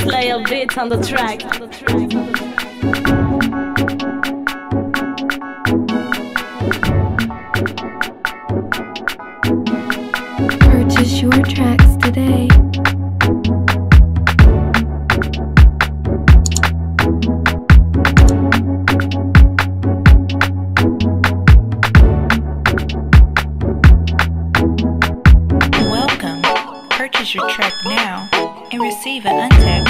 Play a beat on the track. Purchase your tracks today. Welcome. Purchase your track now and receive an untagged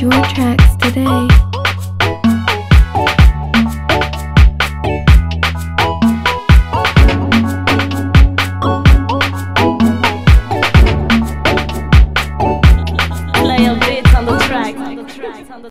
Your tracks today.